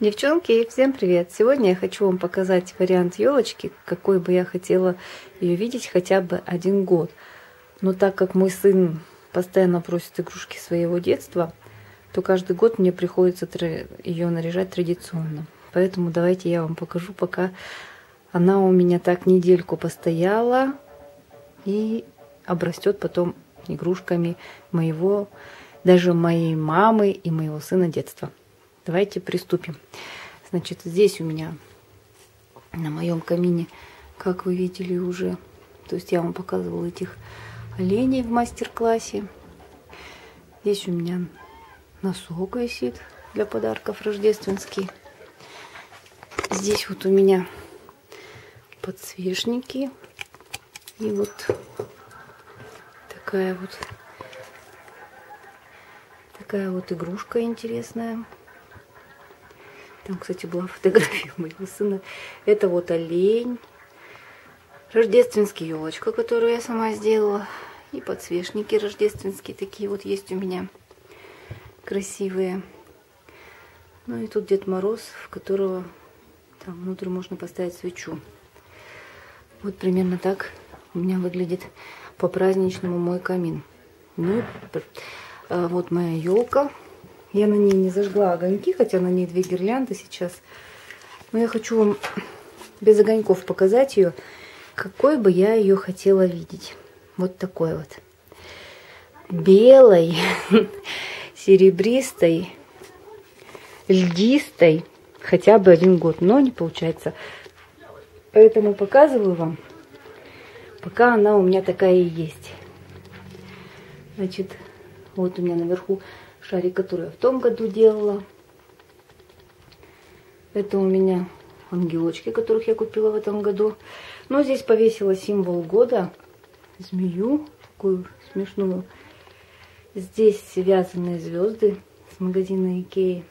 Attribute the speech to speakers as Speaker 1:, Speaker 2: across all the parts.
Speaker 1: Девчонки, всем привет! Сегодня я хочу вам показать вариант елочки, какой бы я хотела ее видеть хотя бы один год. Но так как мой сын постоянно просит игрушки своего детства, то каждый год мне приходится ее наряжать традиционно. Поэтому давайте я вам покажу, пока она у меня так недельку постояла и обрастет потом игрушками моего, даже моей мамы и моего сына детства. Давайте приступим. Значит, здесь у меня на моем камине, как вы видели уже, то есть я вам показывала этих оленей в мастер-классе. Здесь у меня носок висит для подарков рождественский. Здесь вот у меня подсвечники. И вот такая вот такая вот игрушка интересная. Там, кстати, была фотография моего сына. Это вот олень. Рождественский елочка, которую я сама сделала. И подсвечники рождественские такие вот есть у меня. Красивые. Ну и тут Дед Мороз, в которого там внутрь можно поставить свечу. Вот примерно так у меня выглядит по-праздничному мой камин. Ну, а вот моя елка. Я на ней не зажгла огоньки, хотя на ней две гирлянды сейчас. Но я хочу вам без огоньков показать ее, какой бы я ее хотела видеть. Вот такой вот. Белой, серебристой, льдистой. Хотя бы один год, но не получается. Поэтому показываю вам, пока она у меня такая и есть. Значит, вот у меня наверху шарик, который я в том году делала. Это у меня ангелочки, которых я купила в этом году. Но здесь повесила символ года, змею, такую смешную. Здесь связанные звезды с магазина Икеи.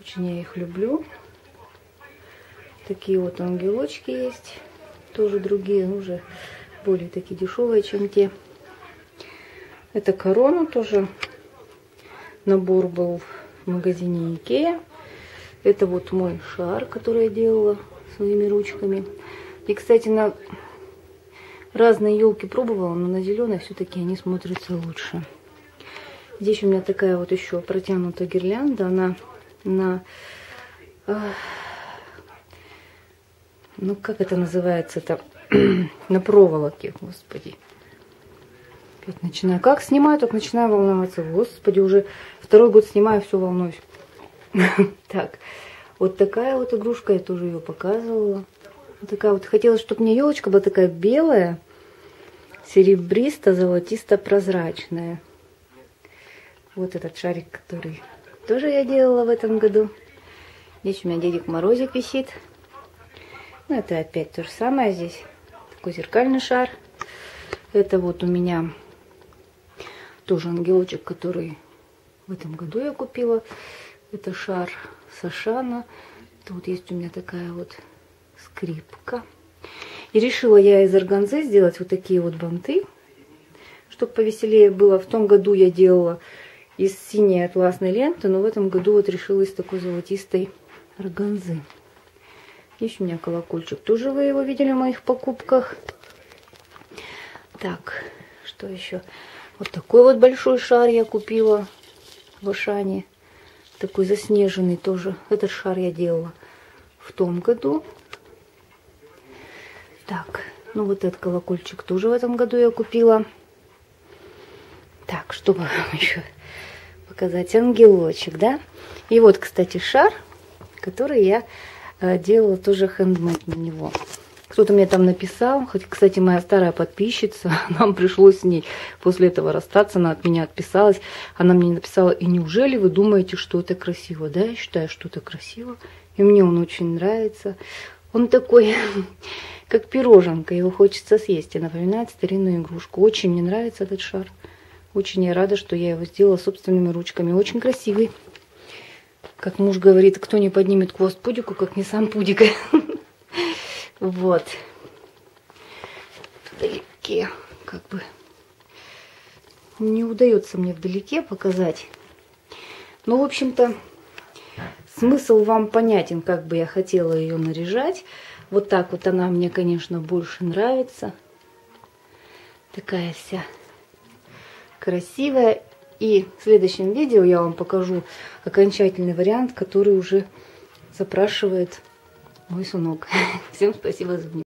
Speaker 1: Очень я их люблю. Такие вот ангелочки есть. Тоже другие, уже более такие дешевые, чем те. Это корона тоже Набор был в магазине Икея. Это вот мой шар, который я делала своими ручками. И, кстати, на разные елки пробовала, но на зеленой все-таки они смотрятся лучше. Здесь у меня такая вот еще протянутая гирлянда. Она на... Ну, как это называется-то? на проволоке, господи. Опять начинаю. Как снимаю, так начинаю волноваться. Господи, уже второй год снимаю, все волнуюсь. Так, вот такая вот игрушка, я тоже ее показывала. Вот такая вот, хотелось, чтобы мне елочка была такая белая, серебристо-золотисто-прозрачная. Вот этот шарик, который тоже я делала в этом году. Здесь у меня Дедик Морозик висит. Ну, это опять то же самое здесь. Такой зеркальный шар. Это вот у меня тоже ангелочек, который в этом году я купила. Это шар Сашана. Тут есть у меня такая вот скрипка. И решила я из органзы сделать вот такие вот банты, чтобы повеселее было. В том году я делала из синей атласной ленты, но в этом году вот решила из такой золотистой органзы. Есть у меня колокольчик. Тоже вы его видели в моих покупках. Так, что еще? Вот такой вот большой шар я купила в Ашане. Такой заснеженный тоже. Этот шар я делала в том году. Так, ну вот этот колокольчик тоже в этом году я купила. Так, чтобы вам еще показать ангелочек, да? И вот, кстати, шар, который я э, делала тоже хендмейд на него. Кто-то мне там написал, хоть, кстати, моя старая подписчица, нам пришлось с ней после этого расстаться, она от меня отписалась. Она мне написала, и неужели вы думаете, что это красиво? Да, я считаю, что это красиво, и мне он очень нравится. Он такой, как пироженка, его хочется съесть, и напоминает старинную игрушку. Очень мне нравится этот шар. Очень я рада, что я его сделала собственными ручками. Очень красивый. Как муж говорит, кто не поднимет хвост пудику, как не сам пудик. Вот. Вдалеке, как бы. Не удается мне вдалеке показать. Ну, в общем-то, смысл вам понятен, как бы я хотела ее наряжать. Вот так вот она мне, конечно, больше нравится. Такая вся красивая. И в следующем видео я вам покажу окончательный вариант, который уже запрашивает мой сынок. Всем спасибо за внимание.